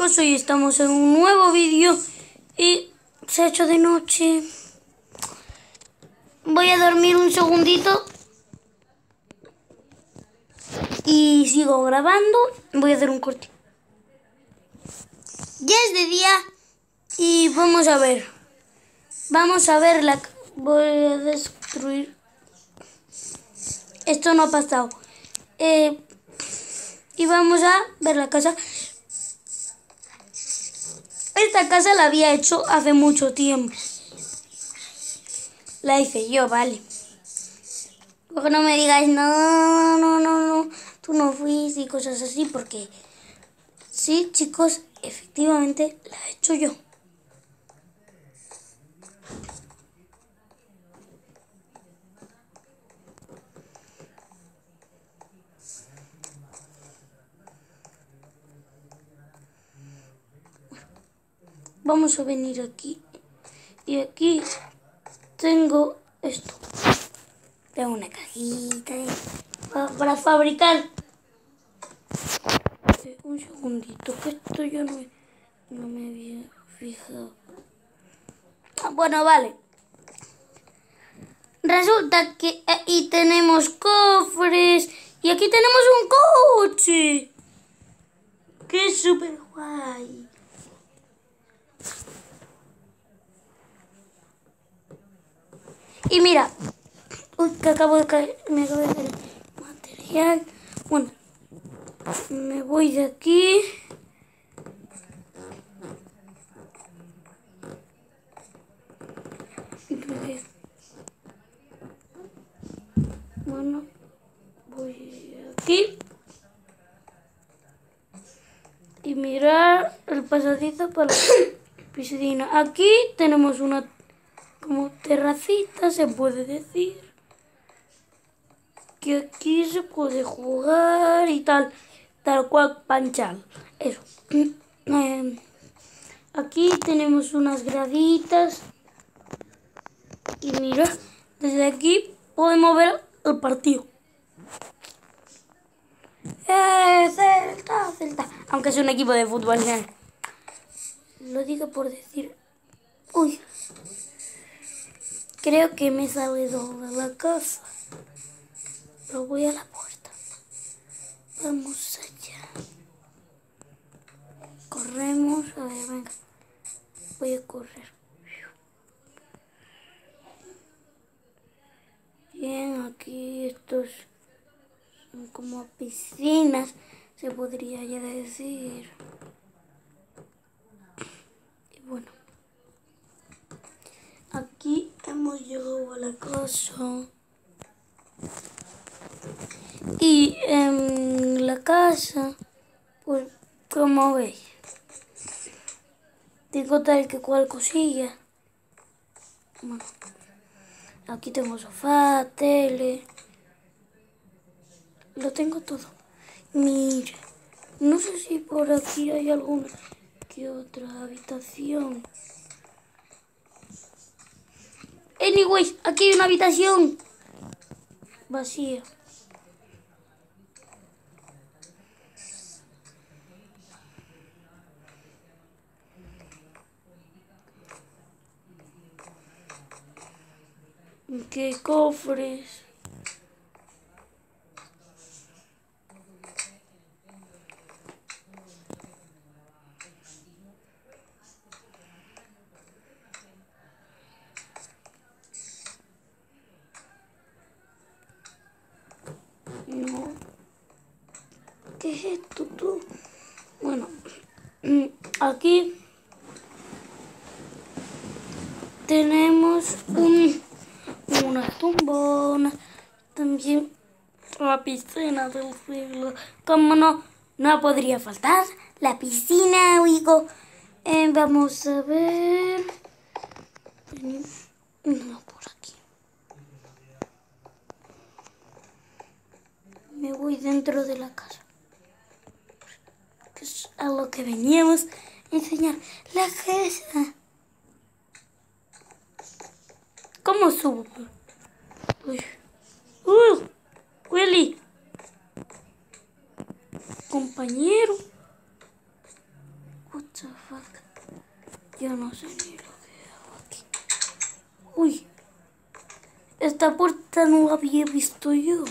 hoy estamos en un nuevo vídeo y se ha hecho de noche. Voy a dormir un segundito y sigo grabando. Voy a hacer un corte. Ya es de día y vamos a ver. Vamos a ver la... Voy a destruir... Esto no ha pasado. Eh, y vamos a ver la casa. Esta casa la había hecho hace mucho tiempo. La hice yo, vale. Luego no me digáis, no, no, no, no, tú no fuiste y cosas así, porque sí, chicos, efectivamente la he hecho yo. Vamos a venir aquí. Y aquí tengo esto. Tengo una cajita para, fabricar. Un segundito que esto yo no, no me había fijado. Ah, bueno vale. Resulta que ahí tenemos cofres y aquí tenemos un coche. Es súper guay Y mira, uy, que acabo de caer, me acabo de caer material. Bueno, me voy de aquí. Bueno, voy aquí. Y mirar el pasadizo para la piscina. Aquí tenemos una como terracita se puede decir que aquí se puede jugar y tal, tal cual panchal. Eso. Em, aquí tenemos unas graditas y mira, desde aquí podemos ver el partido. ¡Eh, Celta, Celta! Aunque es un equipo de fútbol. Lo digo por decir... Uy, Creo que me sale de la casa. Pero voy a la puerta. Vamos allá. Corremos. A ver, venga. Voy a correr. Bien, aquí estos son como piscinas, se podría ya decir. Y bueno, aquí hemos a la casa. Y en la casa, pues como veis, tengo tal que cual cosilla. Bueno, aquí tengo sofá, tele. Lo tengo todo. Mira, no sé si por aquí hay alguna que otra habitación. Anyways, aquí hay una habitación vacía. ¿Qué cofres? ¿Qué es esto tú? Bueno, aquí tenemos un, una tumbona, también la piscina del siglo. ¿Cómo no? No podría faltar la piscina, Wigo. Eh, vamos a ver. No, por aquí. Me voy dentro de la casa a lo que veníamos a enseñar. La casa. ¿Cómo subo? Uy. Uh, Willy. Compañero. chafaca. Yo no sé ni lo que hago aquí. Uy, esta puerta no la había visto yo.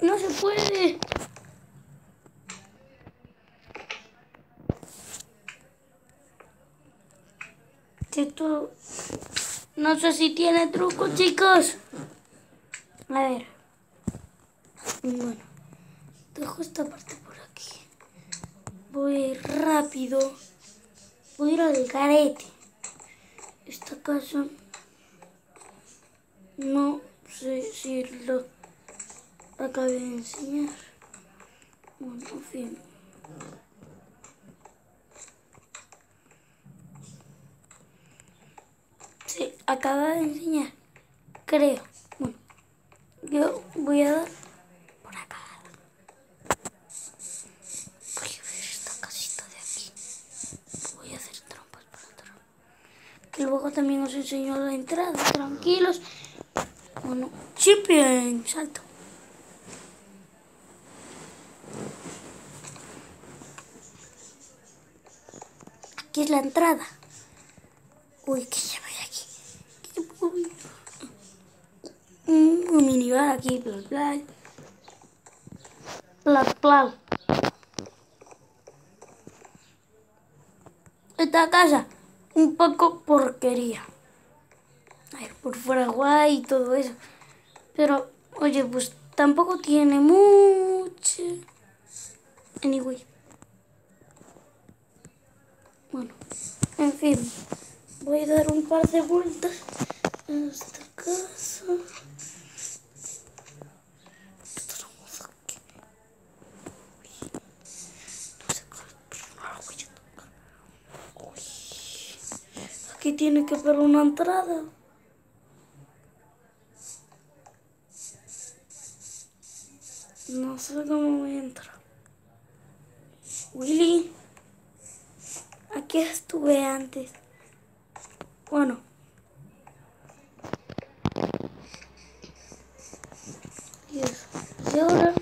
No se puede. Esto no sé si tiene truco, chicos. A ver. Bueno, dejo esta parte por aquí. Voy rápido. Voy a ir al garete. Esta casa no sé si lo acabé de enseñar. Bueno, en fin. Sí, acaba de enseñar. Creo. Bueno, yo voy a dar por acá. Voy a ver esta casita de aquí. Voy a hacer trampas para entrar. Que luego también os enseño la entrada. Tranquilos. Bueno, chipen, salto. Aquí es la entrada. Uy, ¿qué lleva aquí? ¿Qué voy? Un minibar aquí, bla, bla. Bla, bla. Esta casa, un poco porquería. A por fuera guay y todo eso. Pero, oye, pues tampoco tiene mucho. Anyway. Bueno, en fin. Voy a dar un par de vueltas en esta casa. Tiene que haber una entrada. No sé cómo voy a entrar. Willy, aquí estuve antes. Bueno. Y eso. Y ahora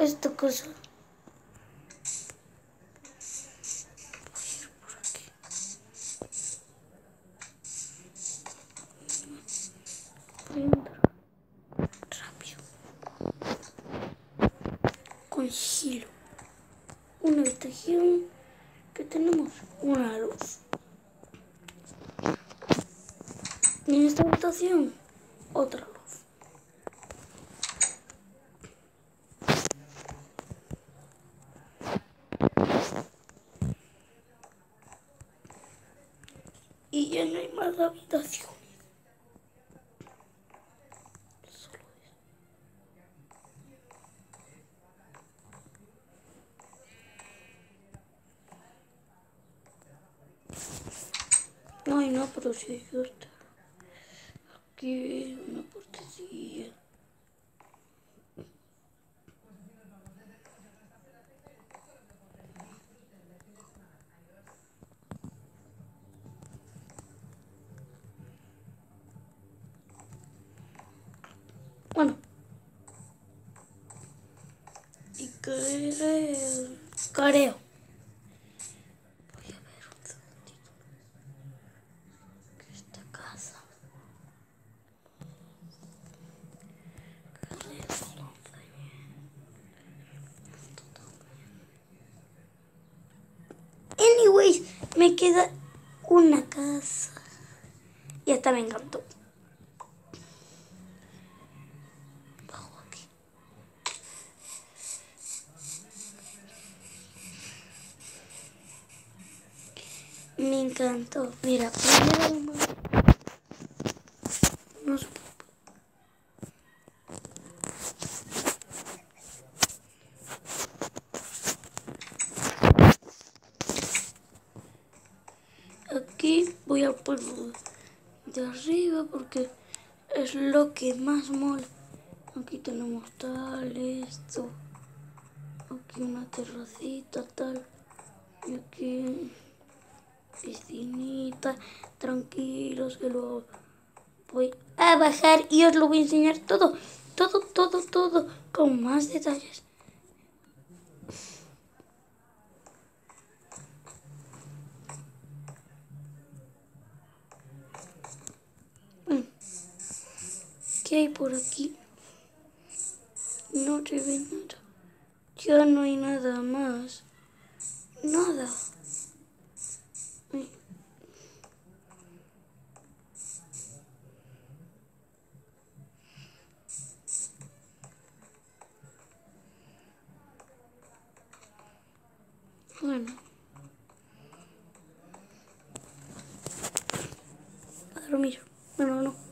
esta cosa. Voy a ir por aquí. Voy a entrar rápido. Con giro. Una habitación que tenemos una luz. Y en esta habitación otra luz. Y ya no hay más habitaciones. Solo eso. Ay, no, pero si hay otra. Aquí una puertecilla. Bueno. Y creo... Creo. Voy a ver un segundito. Que esta casa... Creo que lo enseñé. Esto también. Anyways, me queda una casa. Y esta me encantó. Me encantó. Mira, primero unos voy al polvo de arriba porque es lo que más mola. Aquí tenemos tal, esto. Aquí una terracita, tal. Y aquí piscinita. Tranquilos que luego voy a bajar y os lo voy a enseñar todo, todo, todo, todo, con más detalles. Hay por aquí? No se ve nada. Ya no hay nada más. Nada. Bueno. A dormir. Bueno, no.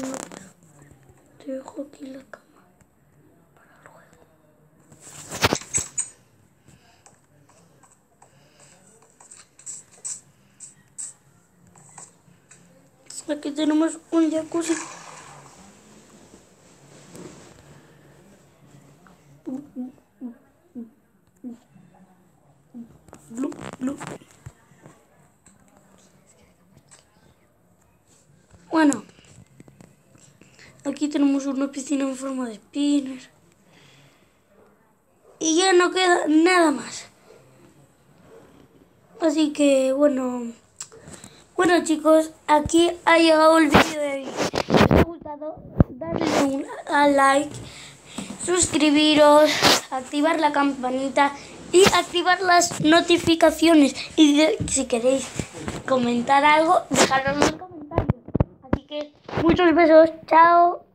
No Te aquí la cama para luego. Aquí tenemos un jacuzzi. Bueno, aquí tenemos una piscina en forma de spinner. Y ya no queda nada más. Así que bueno, bueno chicos, aquí ha llegado el vídeo de hoy. Si os ha gustado, darle un like, suscribiros, activar la campanita y activar las notificaciones. Y si queréis comentar algo, dejadlo en los comentarios. Así que muchos besos, chao.